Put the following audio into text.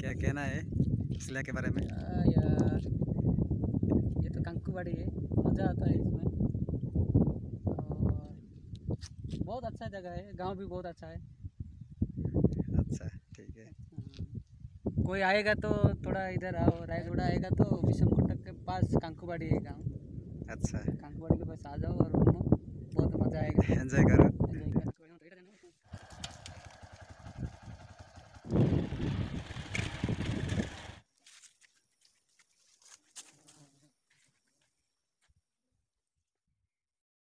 क्या कहना है सिला के बारे में? यार ये तो कंकुबाड़ी है मज़ा आता है इसमें। और बहुत अच्छा जगह है गाँव भी बहुत अच्छा है। अच्छा ठीक है। हाँ। कोई आएगा तो थोड़ा इधर आओ रायगढ़ आएगा तो विषम कोटक के पास कंकुबाड़ी है गाँव। अच्छा। कंकुबाड़ी के पास आ जाओ और घूमो बहुत मज़ा आएगा। एंजॉय करो।